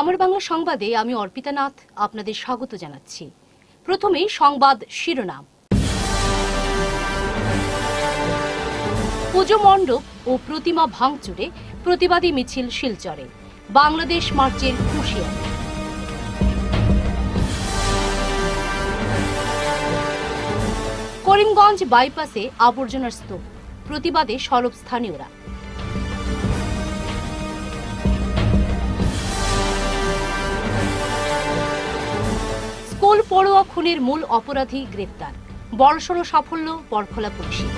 আমার বাংলা সংবাদে আমি অর্পিতা নাথ আপনাদের স্বাগত জানাচ্ছি। প্রথমেই সংবাদ শিরোনাম। পুজো মণ্ডপ ও প্রতিমা ভাঙচুরে প্রতিবাদী মিছিল শিলচরে। বাংলাদেশ মার্চের হুঁশিয়ারি করিমগঞ্জ বাইপাসে আবর্জনার স্তূপ। প্রতিবাদে সরব স্থানীয়রা। স্কুল পড়ুয়া খুনের মূল অপরাধী গ্রেপ্তার। বড়সড় সাফল্য বরখোলা পুলিশের।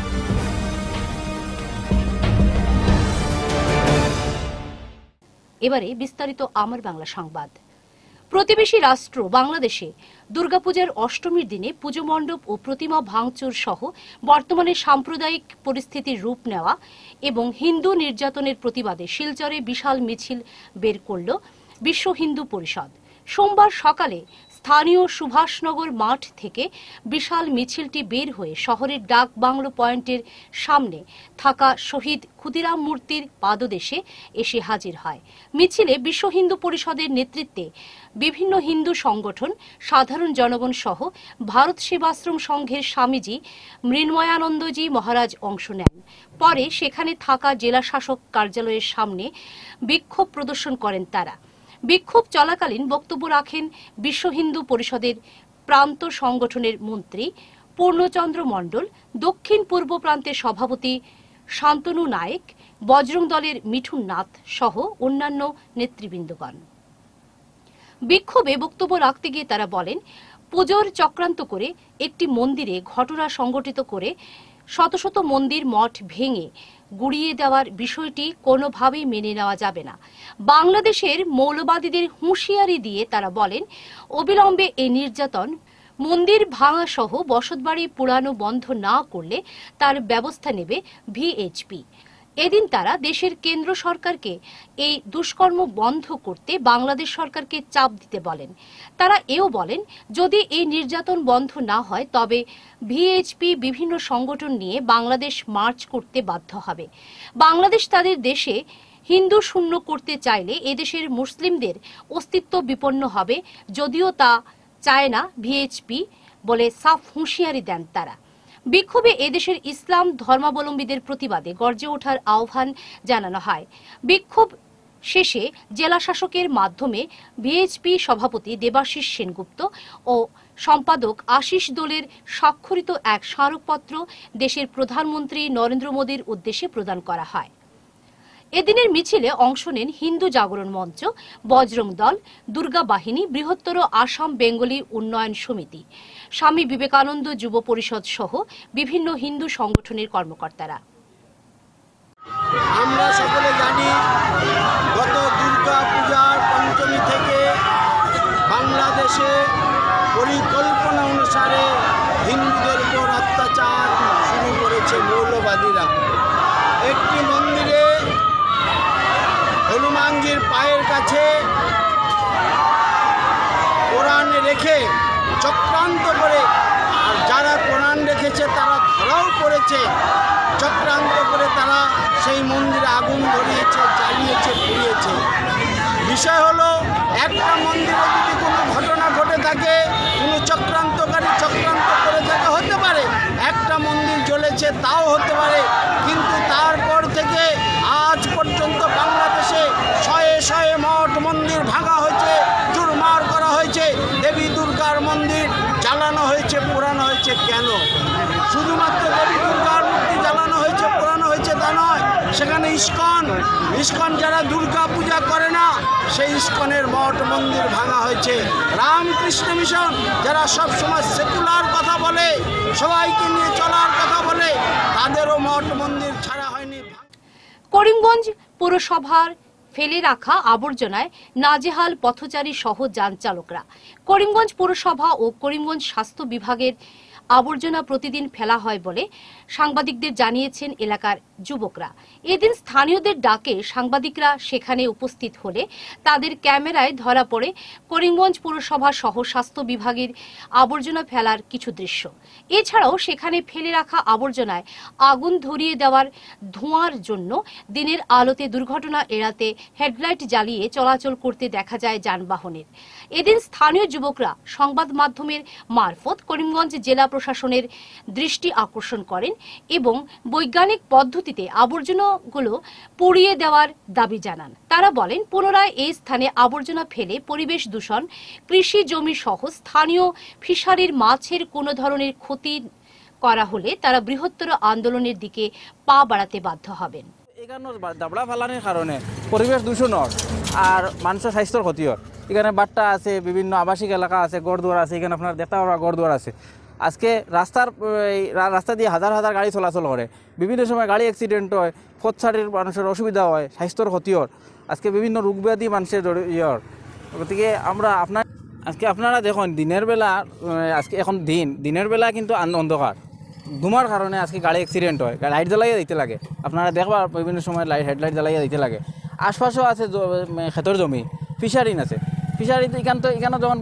এবারে বিস্তারিত আমার বাংলা সংবাদ। প্রতিবেশী রাষ্ট্র বাংলাদেশে দুর্গাপূজার অষ্টমীর দিনে পুজো মণ্ডপ ও প্রতিমা ভাঙচুর সহ বর্তমানে সাম্প্রদায়িক পরিস্থিতির রূপ নেওয়া এবং হিন্দু নির্যাতনের প্রতিবাদে শিলচরে বিশাল মিছিল বের করল বিশ্ব হিন্দু পরিষদ। সোমবার সকালে স্থানীয় সুভাষনগর মাঠ থেকে বিশাল মিছিলটি বের হয়ে শহরের ডাক বাংলো পয়েন্টের সামনে থাকা শহীদ ক্ষুদিরাম মূর্তির পাদদেশে এসে হাজির হয়। মিছিলে বিশ্ব হিন্দু পরিষদের নেতৃত্বে বিভিন্ন হিন্দু সংগঠন, সাধারণ জনগণ সহ ভারত সেবাশ্রম সংঘের স্বামীজি মৃন্ময়ানন্দজি মহারাজ অংশ নেন। পরে সেখানে থাকা জেলা শাসক কার্যালয়ের সামনে বিক্ষোভ প্রদর্শন করেন তারা। বিক্ষোভ চলাকালীন বক্তব্য রাখেন বিশ্ব হিন্দু পরিষদের প্রান্ত সংগঠনের মন্ত্রী পূর্ণচন্দ্র মণ্ডল, দক্ষিণ পূর্ব প্রান্তের সভাপতি শান্তনু নায়েক, বজরং দলের মিঠুন নাথ সহ অন্যান্য নেতৃবৃন্দগণ। বিক্ষোভে বক্তব্য রাখতে গিয়ে তারা বলেন, পুজোর চক্রান্ত করে একটি মন্দিরে ঘটনা সংগঠিত করে শত শত মন্দির মঠ ভেঙে গুড়িয়ে দেওয়ার বিষয়টি কোনোভাবেই মেনে নেওয়া যাবে না। বাংলাদেশের মৌলবাদীদের হুঁশিয়ারি দিয়ে তারা বলেন, অবিলম্বে এই নির্যাতন মন্দির ভাঙা সহ বসতবাড়ি পুরানো বন্ধ না করলে তার ব্যবস্থা নেবে ভিএইচপি। এদিন তারা দেশের কেন্দ্র সরকারকে এই দুষ্কর্ম বন্ধ করতে বাংলাদেশ সরকারকে চাপ দিতে বলেন। তারা এও বলেন, যদি এই নির্যাতন বন্ধ না হয়, তবে ভিএইচপি বিভিন্ন সংগঠন নিয়ে বাংলাদেশ মার্চ করতে বাধ্য হবে। বাংলাদেশ তাদের দেশে হিন্দু শূন্য করতে চাইলে এদেশের মুসলিমদের অস্তিত্ব বিপন্ন হবে, যদিও তা চায় না ভিএইচপি বলে সাফ হুঁশিয়ারি দেন তারা। বিক্ষোভে এদেশের ইসলাম ধর্মাবলম্বীদের প্রতিবাদে গর্জে ওঠার আহ্বান জানানো হয়। বিক্ষোভ শেষে জেলা শাসকের মাধ্যমে ভিএইচপি সভাপতি দেবাশিস সেনগুপ্ত ও সম্পাদক আশিস দোলের স্বাক্ষরিত এক স্মারকপত্র দেশের প্রধানমন্ত্রী নরেন্দ্র মোদীর উদ্দেশ্যে প্রদান করা হয়। এদিনের মিছিলে অংশ নেন হিন্দু জাগরণ মঞ্চ, বজরং দল, দুর্গা বাহিনী, বৃহত্তর আসাম বেঙ্গলি উন্নয়ন সমিতি। স্বামী বিবেকানন্দ যুব পরিষদ সহ বিভিন্ন হিন্দু সংগঠনের কর্মকর্তারা। আমরা সকলে জানি, গত দুর্গা পূজার পঞ্চমী থেকে বাংলাদেশে পরিকল্পনা অনুসারে হিন্দুদের উপর অত্যাচার শুরু করেছে মৌলবাদীরা। একটি মন্দিরে হনুমানজির পায়ের কাছে কোরআন রেখে চক্রান্ত করে। আর যারা কোরআন রেখেছে, তারা ধরাও পড়েছে। চক্রান্ত করে তারা সেই মন্দিরে আগুন ধরিয়েছে, জ্বালিয়েছে, পুড়িয়েছে। বিষয় হলো, একটা মন্দিরে যদি কোনো ঘটনা ঘটে থাকে, কোনো চক্রান্তকারী চক্রান্ত করে থাকে, হতে পারে। একটা মন্দির জ্বলেছে, তাও হতে পারে কিন্তু তারপর থেকে আজ পর্যন্ত বাংলাদেশে শয়ে শয়ে মঠ মন্দির ভাঙা হয়েছে চুরমার করা হয়েছে দেবী দুর্গার মন্দির জ্বালানো হয়েছে পোড়ানো হয়েছে কেন শুধুমাত্র দেবী দুর্গার মূর্তি জ্বালানো হয়েছে পোড়ানো হয়েছে তা নয় সেখানে ইস্কন। ইস্কন যারা দুর্গা পূজা করে না, সেই ইস্কনের মঠ মন্দির ভাঙা হয়েছে। রামকৃষ্ণ মিশন যারা সব সময় সেকুলার কথা বলে, সবাইকে নিয়ে চলার কথা বলে, তাদেরও মঠ মন্দির ছাড়া হয়নি। করিমগঞ্জ পুরসভার ফেলে রাখা আবর্জনায় নাজেহাল পথচারী সহ যান চালকরা। করিমগঞ্জ পুরসভা ও করিমগঞ্জ স্বাস্থ্য বিভাগের আবর্জনা প্রতিদিন ফেলা হয় বলে সাংবাদিকদের জানিয়েছেন এলাকার যুবকরা। এদিন স্থানীয়দের ডাকে সাংবাদিকরা সেখানে উপস্থিত হলে তাদের ক্যামেরায় ধরা পড়ে করিমগঞ্জ পুরসভা সহ স্বাস্থ্য বিভাগের আবর্জনা ফেলার কিছু দৃশ্য। এছাড়াও সেখানে ফেলে রাখা আবর্জনায় আগুন ধরিয়ে দেওয়ার ধোঁয়ার জন্য দিনের আলোতে দুর্ঘটনা এড়াতে হেডলাইট জ্বালিয়ে চলাচল করতে দেখা যায় যানবাহনের। এদিন স্থানীয় যুবকরা সংবাদ মাধ্যমের মারফত করিমগঞ্জ জেলা প্রশাসনের দৃষ্টি আকর্ষণ করেন এবং বৈজ্ঞানিক পদ্ধতিতে আবর্জনাগুলো পুড়িয়ে দেওয়ার দাবি জানান। তারা বলেন, পুনরায় এই স্থানে আবর্জনা ফেলে পরিবেশ দূষণ, কৃষি জমি সহ স্থানীয় ফিশারির মাছের কোনো ধরনের ক্ষতি করা হলে তারা বৃহত্তর আন্দোলনের দিকে পা বাড়াতে বাধ্য হবেন। এখানে দাবড়া ফালানির কারণে পরিবেশ দূষণ আর মানুষের স্বাস্থ্যর ক্ষতি হয় এখানে বাট্টা আছে, বিভিন্ন আবাসিক এলাকা আছে, গড়দুয়ার আছে, এখানে আপনার পারা গড়দুয়ার আছে। আজকে রাস্তার রাস্তা দিয়ে হাজার হাজার গাড়ি চলাচল করে। বিভিন্ন সময় গাড়ি অ্যাক্সিডেন্ট হয় পথছাড়ির মানুষের অসুবিধা হয়, স্বাস্থ্যর ক্ষতি আজকে বিভিন্ন রোগ ব্যাধি মানুষের জড়ি- ইয়ে গতিকে আমরা আপনার, আজকে আপনারা দেখুন, দিনের বেলা আজকে এখন দিন, দিনের বেলা কিন্তু অন্ধকার। ধুমার কারণে আজকে গাড়ি অ্যাক্সিডেন্ট হয়। লাইট জ্বালাইয়া দিতে লাগে। আপনারা দেখবা বিভিন্ন সময় লাইট হেডলাইট জ্বালাইয়া দিতে লাগে। আশপাশও আছে ক্ষেতর জমি ফিশারিন আছে। ফিশারি এখান তো এখানে যখন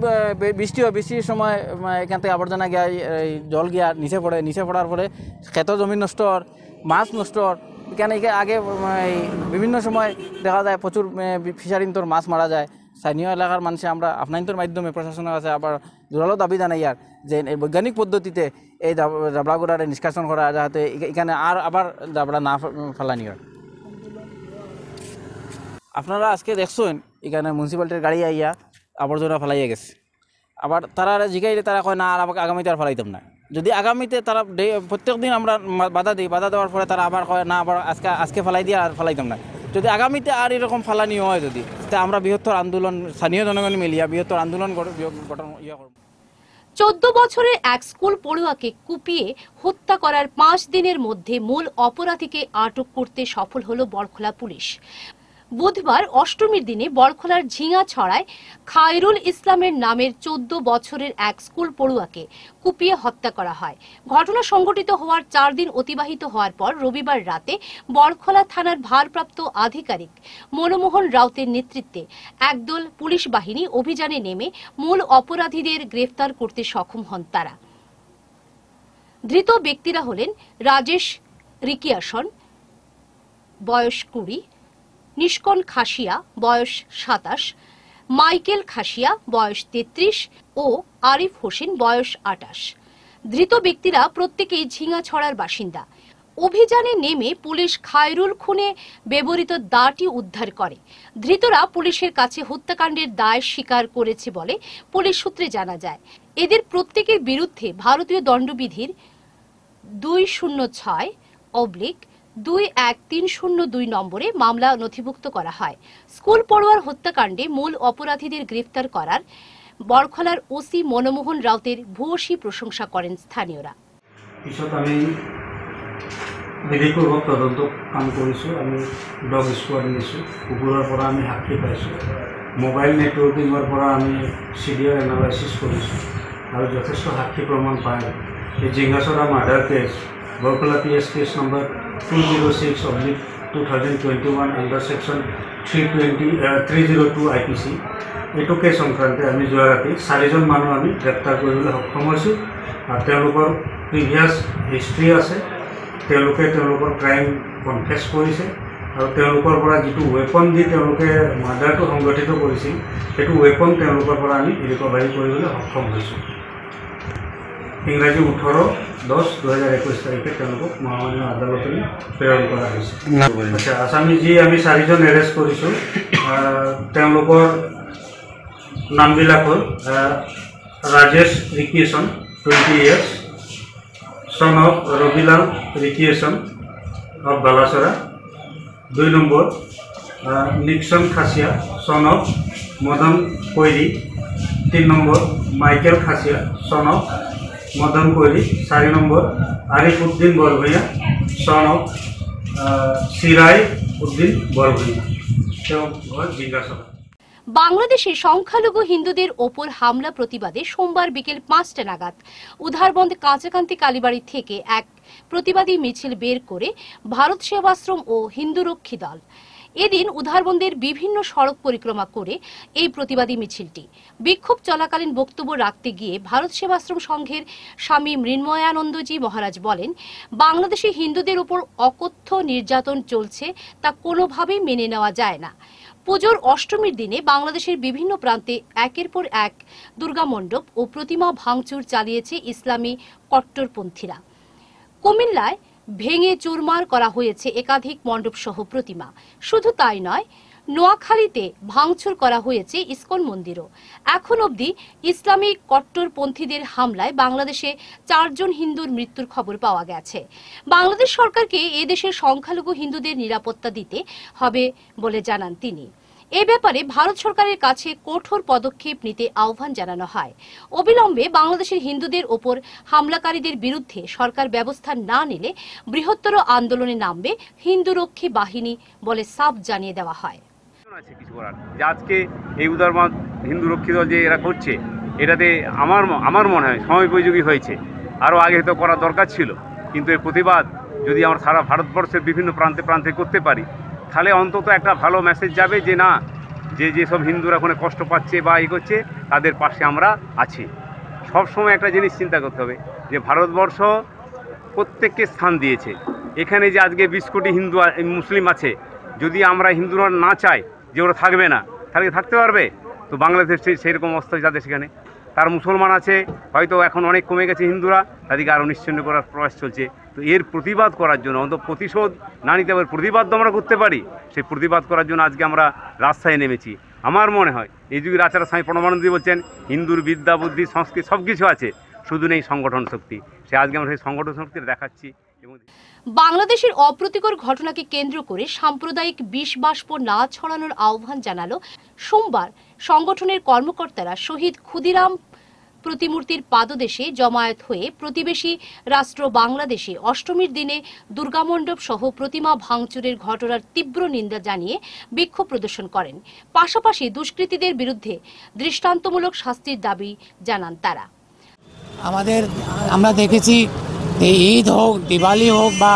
বৃষ্টি হয়, বৃষ্টির সময় এখান থেকে আবর্জনা গিয়া এই- জল গিয়া নিচে পড়ে, নিচে পড়ার পরে ক্ষেতর জমি নষ্ট মাছ নষ্ট এখানে এখা- আগে বিভিন্ন সময় দেখা যায় প্রচুর ফিশারিন তোর মাছ মারা যায়। স্থানীয় এলাকার মানুষে আমরা আপনাদের মাধ্যমে প্রশাসনের কাছে আবার জোরালো দাবি জানাই আর যে বৈজ্ঞানিক পদ্ধতিতে এই জাবড়াগুড়ারে নিষ্কাশন করা যাতে এখানে আর আবার জাবড়া না ফেলানি হয়। আপনারা আজকে দেখছেন এখানে মিউনিসিপ্যালিটির গাড়ি আইয়া আবর্জনা ফেলাইয়া গেছে। আবার তারা জিগাইলে তারা কয়, না, আর আমাকে আগামীতে আর ফেলাইতাম না। যদি আগামীতে তারা প্রত্যেক দিন আমরা বাধা দিই, বাধা দেওয়ার পরে তারা আবার কয়, না, আবার আজকে আজকে ফেলাই দিয়ে আর ফেলাইতাম না। যদি আগামীতে আর এরকম ফালানি হয় যদি, তা আমরা বৃহত্তর আন্দোলন, স্থানীয় জনগণ মিলিয়া বৃহত্তর আন্দোলন গঠন ইয়ে করব। চোদ্দ বছরের এক স্কুল পড়ুয়াকে কুপিয়ে হত্যা করার পাঁচ দিনের মধ্যে মূল অপরাধীকে আটক করতে সফল হল বরখোলা পুলিশ। বুধবার অষ্টমীর দিনে বরখোলার ঝিঙা ছড়ায় খায়রুল ইসলামের নামের চোদ্দ বছরের এক স্কুল পড়ুয়াকে কুপিয়ে হত্যা করা হয়। ঘটনা সংঘটিত হওয়ার চার দিন অতিবাহিত হওয়ার পর রবিবার রাতে বরখোলা থানার ভারপ্রাপ্ত আধিকারিক মনমোহন রাউতের নেতৃত্বে একদল পুলিশ বাহিনী অভিযানে নেমে মূল অপরাধীদের গ্রেফতার করতে সক্ষম হন তারা। ধৃত ব্যক্তিরা হলেন রাজেশ রিকিয়াসন, বয়স কুড়ি নিষ্কন খাসিয়া, বয়স সাতাশ, মাইকেল খাসিয়া, বয়স তেত্রিশ ও আরিফ হোসেন, বয়স আটাশ। ধৃত ব্যক্তিরা প্রত্যেকেই ঝিঙাছড়ার বাসিন্দা। অভিযানে নেমে পুলিশ খায়রুল খুনে ব্যবহৃত দাটি উদ্ধার করে। ধৃতরা পুলিশের কাছে হত্যাকাণ্ডের দায় স্বীকার করেছে বলে পুলিশ সূত্রে জানা যায়। এদের প্রত্যেকের বিরুদ্ধে ভারতীয় দণ্ডবিধির দুই শূন্য ছয় অবলিক দুই এক তিন শূন্য দুই নম্বরে মামলা নথিভুক্ত করা হয়। স্কুল পড়ুয়ার হত্যাকাণ্ডে মূল অপরাধীদের গ্রেফতার করার বরখলার ওসি মনমোহন রাউতের ভূয়সী প্রশংসা করেন স্থানীয়রা। বিধিপূৰ্বক তদন্ত কাম কৰিছোঁ আমি ডগ স্কোৱাড নিছোঁ কুকুৰৰ পৰা আমি সাক্ষী পাইছোঁ। মোবাইল নেটৱৰ্কিঙৰ পৰা আমি চি ডি আৰ এনালাইচিছ কৰিছোঁ আৰু যথেষ্ট সাক্ষী প্ৰমাণ পাই এই Jingachara murder case Borkola P S case number two zero' six oblique two thousand twenty one under section three twenty three zero' two I P C এইটো কেছ সংক্ৰান্তে আমি যোৱা ৰাতি চাৰিজন মানুহ আমি গ্ৰেপ্তাৰ কৰিবলৈ সক্ষম হৈছোঁ। আৰু তেওঁলোকৰ প্ৰিভিয়াছ হিষ্ট্ৰী আছে। তেওঁলোকে তেওঁলোকৰ ক্ৰাইম কনফেছ কৰিছে আৰু তেওঁলোকৰ পৰা যিটো ৱেপন দি তেওঁলোকে মাৰ্ডাৰটো সংগঠিত কৰিছিল সেইটো ৱেপন তেওঁলোকৰ পৰা আমি ৰিকভাৰী কৰিবলৈ সক্ষম হৈছোঁ। ইংৰাজী ওঠৰ দহ দুহেজাৰ একৈছ তাৰিখে তেওঁলোকক মহামান্য আদালতলৈ প্ৰেৰণ কৰা হৈছে আচ্ছা আছামী যি আমি চাৰিজন এৰেষ্ট কৰিছোঁ তেওঁলোকৰ নামবিলাক হ'ল Rajesh Recreation twenty years son of Robilal Recreation of Balasara. দুই number Nixon Khasia son of Madan Koiri তিন number Michael Khasia son of Madan Koiri চাৰি number Arif Uddin son of Chirai Uddin তেওঁ ঘৰ জিংগাচলা বাংলাদেশে সংখ্যালঘু হিন্দুদের ওপর হামলা প্রতিবাদে সোমবার বিকেল পাঁচটা নাগাদ উধারবন্দ কাঁচাকান্তি কালীবাড়ি থেকে এক প্রতিবাদী মিছিল বের করে ভারত সেবাশ্রম ও হিন্দুরক্ষী দল। এদিন উধারবন্দের বিভিন্ন সড়ক পরিক্রমা করে এই প্রতিবাদী মিছিলটি। বিক্ষোভ চলাকালীন বক্তব্য রাখতে গিয়ে ভারত সেবাশ্রম সংঘের স্বামী মৃন্ময়ানন্দজি মহারাজ বলেন, বাংলাদেশে হিন্দুদের উপর অকথ্য নির্যাতন চলছে তা কোনোভাবেই মেনে নেওয়া যায় না। পুজোর অষ্টমীর দিনে বাংলাদেশের বিভিন্ন প্রান্তে একের পর এক দুর্গা মণ্ডপ ও প্রতিমা ভাঙচুর চালিয়েছে ইসলামী কট্টরপন্থীরা। কুমিল্লায় ভেঙে চুরমার করা হয়েছে একাধিক মণ্ডপ সহ প্রতিমা। শুধু তাই নয়, নোয়াখালীতে ভাঙচুর করা হয়েছে ইসকন মন্দিরও। এখন অবধি ইসলামিক কট্টরপন্থীদের হামলায় বাংলাদেশে চারজন হিন্দুর মৃত্যুর খবর পাওয়া গেছে। বাংলাদেশ সরকারকে এদেশের সংখ্যালঘু হিন্দুদের নিরাপত্তা দিতে হবে বলে জানান তিনি। এ ব্যাপারে ভারত সরকারের কাছে কঠোর পদক্ষেপ নিতে আহ্বান জানানো হয়। অবিলম্বে বাংলাদেশের হিন্দুদের ওপর হামলাকারীদের বিরুদ্ধে সরকার ব্যবস্থা না নিলে বৃহত্তর আন্দোলনে নামবে হিন্দুরক্ষী বাহিনী বলে সাফ জানিয়ে দেওয়া হয়। যে আজকে এই উদারবাদ হিন্দু রক্ষী দল যে এরা করছে, এটাতে আমার আমার মনে হয় সময় উপযোগী হয়েছে। আরও আগে তো করা দরকার ছিল। কিন্তু এর প্রতিবাদ যদি আমরা সারা ভারতবর্ষের বিভিন্ন প্রান্তে প্রান্তে করতে পারি তাহলে অন্তত একটা ভালো মেসেজ যাবে যে না, যে যেসব হিন্দুরা ওখানে কষ্ট পাচ্ছে বা ই করছে, তাদের পাশে আমরা আছি। সবসময় একটা জিনিস চিন্তা করতে হবে, যে ভারতবর্ষ প্রত্যেককে স্থান দিয়েছে। এখানে যে আজকে বিশ কোটি হিন্দু মুসলিম আছে, যদি আমরা হিন্দুরা না চাই যে ওরা থাকবে না, তাহলে থাকতে পারবে? তো বাংলাদেশ সেরকম অবস্থা যাদের সেখানে। তার মুসলমান আছে, হয়তো এখন অনেক কমে গেছে হিন্দুরা, তাদেরকে আরও নিশ্চিন্ন করার প্রয়াস চলছে। তো এর প্রতিবাদ করার জন্য, অন্তত প্রতিশোধ না নিতে পারে, প্রতিবাদ তো আমরা করতে পারি, সেই প্রতিবাদ করার জন্য আজকে আমরা রাস্তায় নেমেছি। আমার মনে হয়, এই যুগের আচার্য স্বামী প্রণবানন্দী বলছেন, হিন্দুর বিদ্যা, বুদ্ধি, সংস্কৃতি সব কিছু আছে, শুধু নেই সংগঠন শক্তি। সে আজকে আমরা সেই সংগঠন শক্তিটা দেখাচ্ছি। বাংলাদেশের অপ্রতিকর ঘটনাকে কেন্দ্র করে সাম্প্রদায়িক বিষ বাষ্প না ছড়ানোর আহ্বান জানালো সোমবার সংগঠনের কর্মকর্তারা শহীদ ক্ষুদিরাম প্রতিমূর্তির পাদদেশে জমায়েত হয়ে প্রতিবেশী রাষ্ট্র বাংলাদেশে অষ্টমীর দিনে দুর্গামণ্ডপ সহ প্রতিমা ভাঙচুরের ঘটনার তীব্র নিন্দা জানিয়ে বিক্ষোভ প্রদর্শন করেন। পাশাপাশি দুষ্কৃতীদের বিরুদ্ধে দৃষ্টান্তমূলক শাস্তির দাবি জানান তারা। আমাদের, আমরা দেখেছি ঈদ হোক, দিওয়ালি হোক বা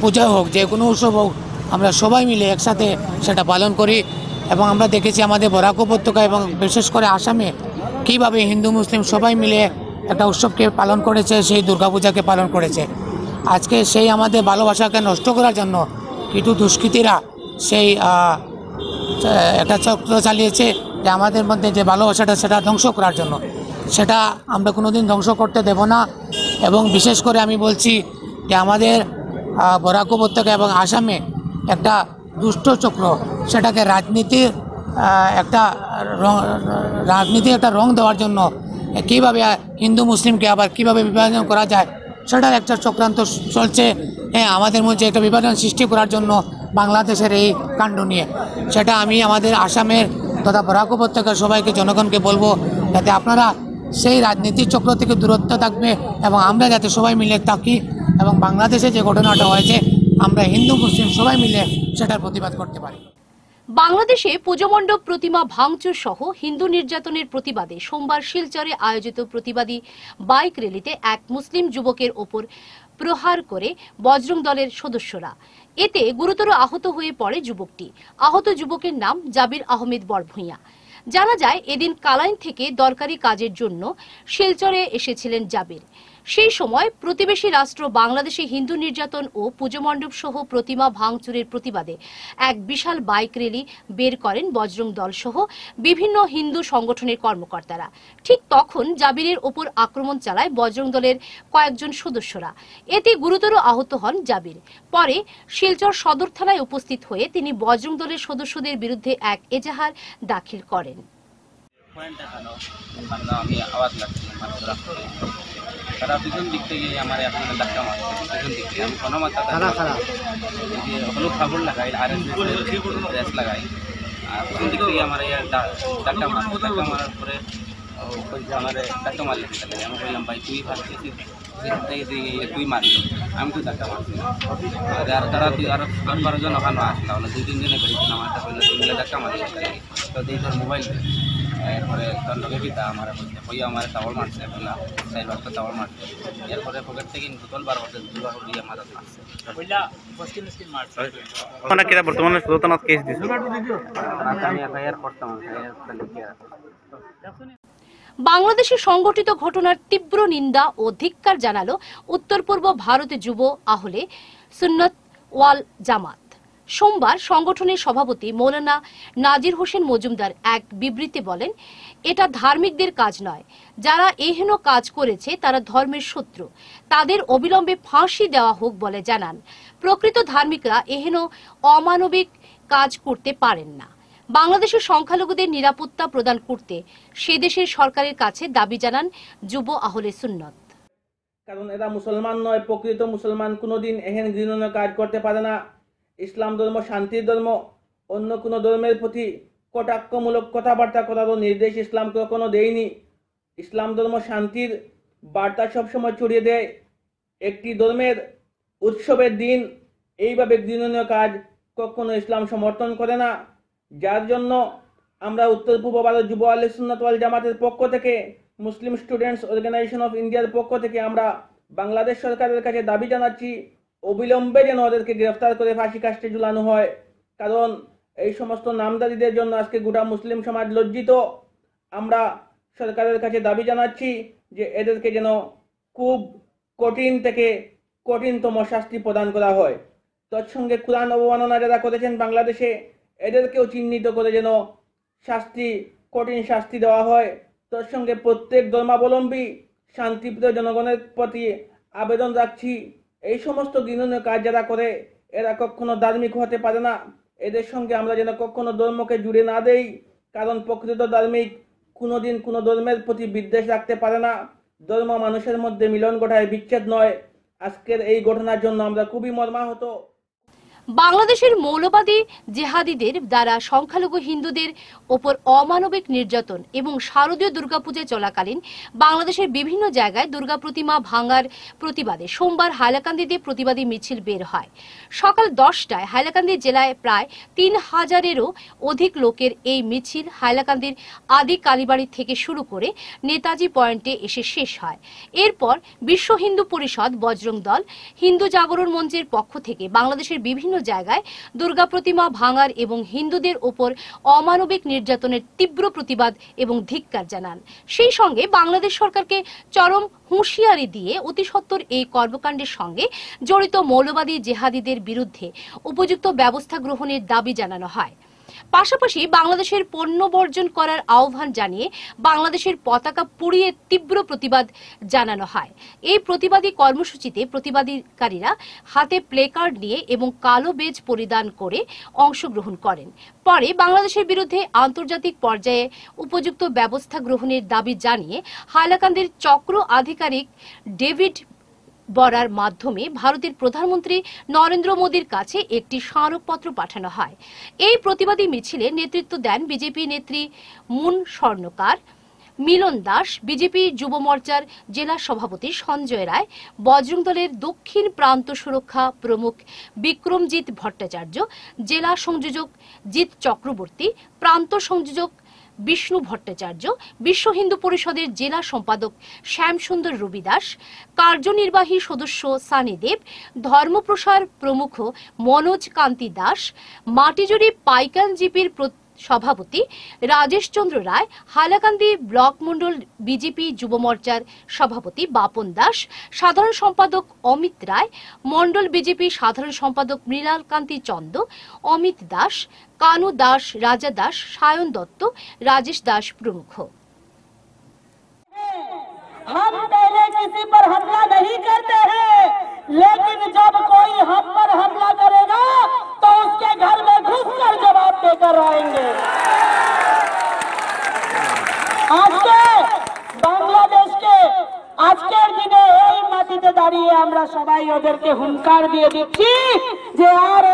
পূজা হোক, যে কোনো উৎসব হোক, আমরা সবাই মিলে একসাথে সেটা পালন করি। এবং আমরা দেখেছি আমাদের বরাক উপত্যকা এবং বিশেষ করে আসামে কীভাবে হিন্দু, মুসলিম সবাই মিলে একটা উৎসবকে পালন করেছে, সেই দুর্গাপূজাকে পালন করেছে। আজকে সেই আমাদের ভালোবাসাকে নষ্ট করার জন্য কিছু দুষ্কৃতীরা সেই একটা চক্র চালিয়েছে যে আমাদের মধ্যে যে ভালোবাসাটা, সেটা ধ্বংস করার জন্য। সেটা আমরা কোনো দিন ধ্বংস করতে দেব না। এবং বিশেষ করে আমি বলছি যে আমাদের বরাক উপত্যকা এবং আসামে একটা দুষ্ট চক্র, সেটাকে রাজনীতির একটা রং- রাজনীতির একটা রং দেওয়ার জন্য কীভাবে হিন্দু মুসলিমকে আবার কীভাবে বিভাজন করা যায়, সেটার একটা চক্রান্ত চলছে। হ্যাঁ আমাদের মধ্যে একটা বিভাজন সৃষ্টি করার জন্য বাংলাদেশের এই কাণ্ড নিয়ে। সেটা আমি আমাদের আসামের তথা বরাক উপত্যকার সবাইকে, জনগণকে বলব, যাতে আপনারা সেই রাজনীতির চক্র থেকে দূরত্ব থাকবে এবং আমরা যাতে সবাই মিলে থাকি এবং বাংলাদেশে যে ঘটনাটা হয়েছে, আমরা হিন্দু, মুসলিম সবাই মিলে সেটার প্রতিবাদ করতে পারি। বাংলাদেশে পুজোমণ্ডপ প্রতিমা ভাঙচুর সহ হিন্দু নির্যাতনের প্রতিবাদে সোমবার শিলচরে আয়োজিত প্রতিবাদী বাইক র্যালিতে এক মুসলিম যুবকের ওপর প্রহার করে বজরং দলের সদস্যরা। এতে গুরুতর আহত হয়ে পড়ে যুবকটি। আহত যুবকের নাম জাবির আহমেদ বরভূঁইয়া। জানা যায় এদিন কালাইন থেকে দরকারি কাজের জন্য শিলচরে এসেছিলেন জাবির। সেই সময় প্রতিবেশী রাষ্ট্র বাংলাদেশে হিন্দু নির্যাতন ও পুজোমণ্ডপ সহ প্রতিমা ভাঙচুরের প্রতিবাদে এক বিশাল বাইক র্যালি বের করেন বজরং দল সহ বিভিন্ন হিন্দু সংগঠনের কর্মকর্তারা। ঠিক তখন জাবিরের ওপর আক্রমণ চালায় বজরং দলের কয়েকজন সদস্যরা। এতে গুরুতর আহত হন জাবির। পরে শিলচর সদর থানায় উপস্থিত হয়ে তিনি বজরং দলের সদস্যদের বিরুদ্ধে এক এজাহার দাখিল করেন। পয়েন্টটা কেন মারলো আমি আওয়াজ লাগছে মাত্র রাখতে তারা পিছন দিক থেকে আমার এখন ধাক্কা মারছে পিছন দিক থেকে আমি কোনো মাত্রা খারাপ খারাপ হলুদ কাপড় লাগাই আর এস ড্রেস লাগাই আর পিছন দিক থেকে আমার ইয়ার ধা- ধাক্কা মারছে ধাক্কা মারার পরে ও বলছে আমার ধাক্কা মারলে সেটা আমি বললাম ভাই তুই ভাবছিস থেকে তুই তুই মারলি আমি তো ধাক্কা মারছি না আর আর তারা তুই আরও দশ বারো জন ওখানে আসলাম দুই তিনজনে বেরিয়েছিলাম আমার ধাক্কা মারলি তো দিই তোর মোবাইল দে এরপরে তোর লগে কিতা আমার বলছে কই আমার টাওয়ার মারছে বললাম সাইড বাচ্চা টাওয়ার মারছে। এরপরে পকেট থেকে বোতল বার করতে দুটো বার দিয়ে মাথা মারছে। মানে কিটা বর্তমানে সুদত কেস দিছে? আমি এফআইআর করতাম বাংলাদেশে সংগঠিত ঘটনার তীব্র নিন্দা ও ধিক্কার জানালো উত্তর পূর্ব ভারতে যুব আহলে সুন্নত ওয়াল জামাত। সোমবার সংগঠনের সভাপতি মৌলানা নাজির হোসেন মজুমদার এক বিবৃতি বলেন, এটা ধার্মিকদের কাজ নয়। যারা এহেন কাজ করেছে, তারা ধর্মের শত্রু। তাদের অবিলম্বে ফাঁসি দেওয়া হোক বলে জানান। প্রকৃত ধার্মিকরা এহেন অমানবিক কাজ করতে পারেন না। বাংলাদেশের সংখ্যালঘুদের নিরাপত্তা প্রদান করতে সে দেশের সরকারের কাছে দাবি জানান যুব আহলে সুন্নত। কারণ এরা মুসলমান নয়, প্রকৃত মুসলমান কোনোদিন এহেন ঘৃণনীয় কাজ করতে পারে না। ইসলাম ধর্ম, শান্তির ধর্ম, অন্য কোনো ধর্মের প্রতি কটাক্ষমূলক কথাবার্তা করারও নির্দেশ ইসলাম কখনো দেয়নি। ইসলাম ধর্ম শান্তির বার্তা সবসময় ছড়িয়ে দেয়। একটি ধর্মের উৎসবের দিন, এইভাবে ঘৃণনীয় কাজ কখনো ইসলাম সমর্থন করে না। যার জন্য আমরা উত্তর পূর্ব ভারত যুব আলী সুন্নতওয়াল জামাতের পক্ষ থেকে, মুসলিম স্টুডেন্টস অর্গানাইজেশন অফ ইন্ডিয়ার পক্ষ থেকে আমরা বাংলাদেশ সরকারের কাছে দাবি জানাচ্ছি অবিলম্বে যেন ওদেরকে গ্রেফতার করে ফাঁসি কাস্টে ঝুলানো হয়। কারণ এই সমস্ত নামদারিদের জন্য আজকে গোটা মুসলিম সমাজ লজ্জিত। আমরা সরকারের কাছে দাবি জানাচ্ছি যে এদেরকে যেন খুব কঠিন থেকে কঠিনতম শাস্তি প্রদান করা হয়। তৎসঙ্গে কোরআন অবমাননা যারা করেছেন বাংলাদেশে, এদেরকেও চিহ্নিত করে যেন শাস্তি, কঠিন শাস্তি দেওয়া হয়। তার সঙ্গে প্রত্যেক ধর্মাবলম্বী, শান্তিপ্রিয় জনগণের প্রতি আবেদন রাখছি। এই সমস্ত ঘৃণনীয় কাজ যারা করে, এরা কখনো ধার্মিক হতে পারে না। এদের সঙ্গে আমরা যেন কখনো ধর্মকে জুড়ে না দেই, কারণ প্রকৃত ধার্মিক কোনোদিন কোনো ধর্মের প্রতি বিদ্বেষ রাখতে পারে না। ধর্ম মানুষের মধ্যে মিলন ঘটায় বিচ্ছেদ নয়। আজকের এই ঘটনার জন্য আমরা খুবই মর্মাহত। বাংলাদেশের মৌলবাদী জেহাদিদের দ্বারা সংখ্যালঘু হিন্দুদের ওপর অমানবিক নির্যাতন এবং শারদীয় দুর্গাপূজা চলাকালীন বাংলাদেশের বিভিন্ন জায়গায় দুর্গা প্রতিমা ভাঙার প্রতিবাদে সোমবার হাইলাকান্দিতে প্রতিবাদী মিছিল বের হয়। সকাল দশটায় হাইলাকান্দি জেলায় প্রায় তিন হাজারেরও অধিক লোকের এই মিছিল হাইলাকান্দির আদি কালীবাড়ি থেকে শুরু করে নেতাজি পয়েন্টে এসে শেষ হয়। এরপর বিশ্ব হিন্দু পরিষদ, বজরং দল, হিন্দু জাগরণ মঞ্চের পক্ষ থেকে বাংলাদেশের বিভিন্ন জায়গায় দুর্গা প্রতিমা ভাঙার এবং হিন্দুদের ওপর অমানবিক নির্যাতনের তীব্র প্রতিবাদ এবং ধিক্কার জানান। সেই সঙ্গে বাংলাদেশ সরকারকে চরম হুঁশিয়ারি দিয়ে অতিসত্বর এই কর্মকাণ্ডের সঙ্গে জড়িত মৌলবাদী জেহাদিদের বিরুদ্ধে উপযুক্ত ব্যবস্থা গ্রহণের দাবি জানানো হয়। পাশাপাশি বাংলাদেশের পণ্য বর্জন করার আহ্বান জানিয়ে বাংলাদেশের পতাকা পুড়িয়ে তীব্র প্রতিবাদ জানানো হয়। এই প্রতিবাদী কর্মসূচিতে প্রতিবাদীকারীরা হাতে প্লেকার্ড নিয়ে এবং কালো বেজ পরিধান করে অংশগ্রহণ করেন। পরে বাংলাদেশের বিরুদ্ধে আন্তর্জাতিক পর্যায়ে উপযুক্ত ব্যবস্থা গ্রহণের দাবি জানিয়ে হাইলাকান্দির চক্র আধিকারিক ডেভিড বরার মাধ্যমে ভারতের প্রধানমন্ত্রী নরেন্দ্র মোদীর কাছে একটি স্মারকপত্র পাঠানো হয়। এই প্রতিবাদী মিছিলে নেতৃত্ব দেন বিজেপি নেত্রী মুন স্বর্ণকার, মিলন দাস, বিজেপি যুব মোর্চার জেলা সভাপতি সঞ্জয় রায়, বজরং দলের দক্ষিণ প্রান্ত সুরক্ষা প্রমুখ বিক্রমজিৎ ভট্টাচার্য, জেলা সংযোজক জিৎ চক্রবর্তী, প্রান্ত সংযোজক বিষ্ণু ভট্টাচার্য, বিশ্ব হিন্দু পরিষদের জেলা সম্পাদক শ্যামসুন্দর রবিদাস, কার্যনির্বাহী সদস্য সানি দেব, ধর্মপ্রসার প্রমুখ মনোজ কান্তি দাস, মাটিজুড়ি পাইকান জিপির প্র- সভাপতি রাজেশ চন্দ্র রায় হাইলাকান্দি ব্লক মণ্ডল বিজেপি যুব মোর্চার সভাপতি বাপন দাস, সাধারণ সম্পাদক অমিত রায়, মণ্ডল বিজেপি সাধারণ সম্পাদক মৃণাল কান্তি চন্দ, অমিত দাস কানু দাস রাজা দাস সায়ন দত্ত রাজেশ দাস প্রমুখ हम पहले किसी पर हमला नहीं करते हैं लेकिन जब कोई हम पर हमला करेगा तो उसके घर में घुस कर जवाब देकर आएंगे আজকে বাংলাদেশকে আজকের দিনে এই মাটিতে দাঁড়িয়ে আমরা সবাই ওদেরকে হুঙ্কার দিয়ে দিচ্ছি যে আর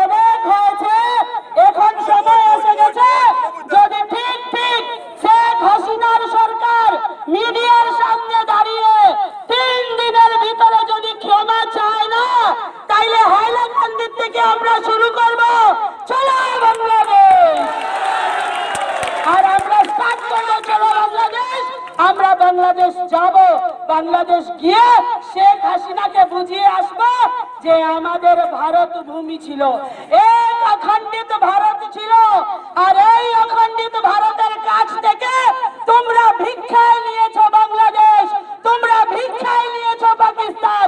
শেখ হাসিনাকে বুঝিয়ে আসব যে আমাদের ভারত ভূমি ছিল। এক অখণ্ডিত ভারত ছিল। আর এই অখণ্ডিত ভারতের কাছ থেকে তোমরা ভিক্ষায় নিয়েছো বাংলাদেশ। তোমরা ভিক্ষায় নিয়েছো পাকিস্তান।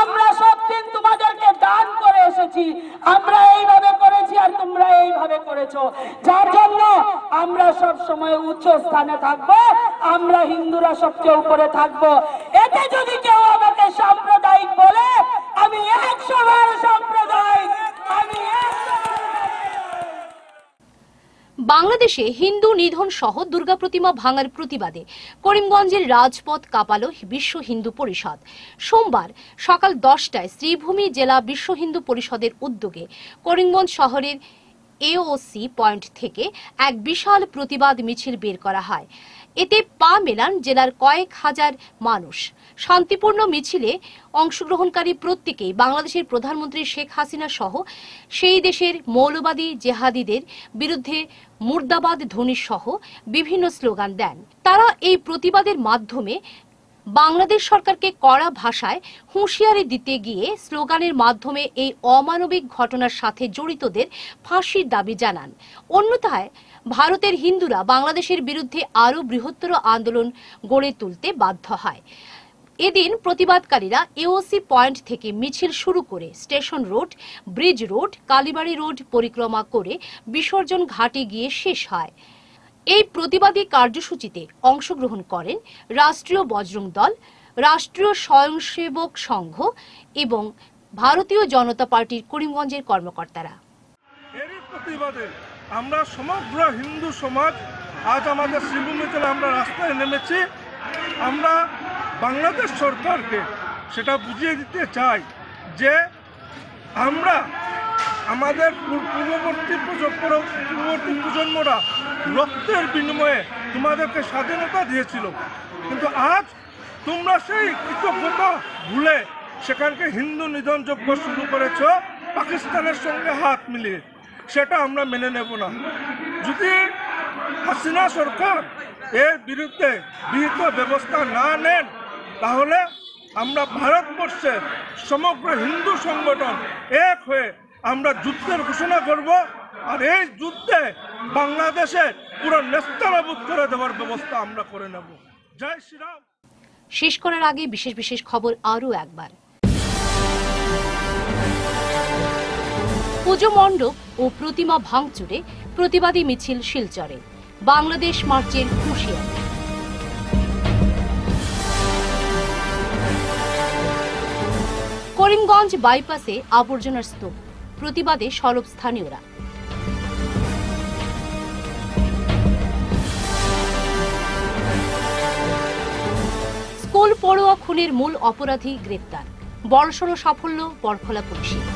আমরা সব দিন তোমাদেরকে দান করে এসেছি। আমরা এইভাবে করেছি আর তোমরা এইভাবে করেছ। যার জন্য আমরা সব সময় উচ্চ স্থানে থাকব, আমরা হিন্দুরা সবচেয়ে উপরে থাকব। এতে যদি কেউ আমাকে সাম্প্রদায়িক বলে, আমি একশো বার সাম্প্রদায়িক, আমি বাংলাদেশে হিন্দু নিধন সহ দুর্গা প্রতিমা ভাঙার প্রতিবাদে করিমগঞ্জের রাজপথ কাঁপালো বিশ্ব হিন্দু পরিষদ। সোমবার সকাল দশটায় শ্রীভূমি জেলা বিশ্ব হিন্দু পরিষদের উদ্যোগে করিমগঞ্জ শহরের এওসি পয়েন্ট থেকে এক বিশাল প্রতিবাদ মিছিল বের করা হয়। এতে পা মেলান জেলার কয়েক হাজার মানুষ। শান্তিপূর্ণ মিছিলে অংশগ্রহণকারী প্রত্যেকেই বাংলাদেশের প্রধানমন্ত্রী শেখ হাসিনা সহ সেই দেশের মৌলবাদী জেহাদিদের বিরুদ্ধে মুর্দাবাদ ধ্বনি সহ বিভিন্ন স্লোগান দেন। তারা এই প্রতিবাদের মাধ্যমে বাংলাদেশ সরকারকে কড়া ভাষায় হুঁশিয়ারি দিতে গিয়ে স্লোগানের মাধ্যমে এই অমানবিক ঘটনার সাথে জড়িতদের ফাঁসির দাবি জানান। অন্যথায় ভারতের হিন্দুরা বাংলাদেশের বিরুদ্ধে আরও বৃহত্তর আন্দোলন গড়ে তুলতে বাধ্য হয়। এদিন প্রতিবাদকারীরা এওসি পয়েন্ট থেকে মিছিল শুরু করে station road, bridge road, Kalibari road পরিক্রমা করে বিসর্জন ঘাটে গিয়ে শেষ হয়। এই প্রতিবাদী কার্যসূচিতে অংশগ্রহণ করেন রাষ্ট্রীয় বজরং দল, রাষ্ট্রীয় স্বয়ংসেবক সংঘ এবং ভারতীয় জনতা পার্টির করিমগঞ্জের কর্মকর্তারা। আমরা সমগ্র হিন্দু সমাজ, আজ আমাদের শ্রীভূমি জেলা আমরা রাস্তায় নেমেছি। আমরা বাংলাদেশ সরকারকে সেটা বুঝিয়ে দিতে চাই যে আমরা আমাদের পূর্ববর্তী পূর্ব- পূর্ববর্তী প্রজন্মরা রক্তের বিনিময়ে তোমাদেরকে স্বাধীনতা দিয়েছিল। কিন্তু আজ তোমরা সেই কৃতজ্ঞতা ভুলে সেখানকে হিন্দু নিধনযজ্ঞ শুরু করেছ, পাকিস্তানের সঙ্গে হাত মিলিয়ে। সেটা আমরা মেনে নেব না। যদি হাসিনা সরকার এর বিরুদ্ধে বিহিত ব্যবস্থা না নেন, তাহলে আমরা ভারতবর্ষের সমগ্র হিন্দু সংগঠন এক হয়ে আমরা যুদ্ধের ঘোষণা করব আর এই যুদ্ধে বাংলাদেশে পুরো নেস্তানাবুদ করে দেওয়ার ব্যবস্থা আমরা করে নেব। জয় শ্রীরাম। শেষ করার আগে বিশেষ বিশেষ খবর আরও একবার। পুজো মণ্ডপ ও প্রতিমা ভাঙচুরে প্রতিবাদী মিছিল শিলচরে। বাংলাদেশ মার্চের হুঁশিয়ারি করিমগঞ্জ বাইপাসে আবর্জনার স্তূপ, প্রতিবাদে সরব স্থানীয়রা। স্কুল পড়ুয়া খুনের মূল অপরাধী গ্রেপ্তার। বড়সড় সাফল্য বরখলা পুলিশের।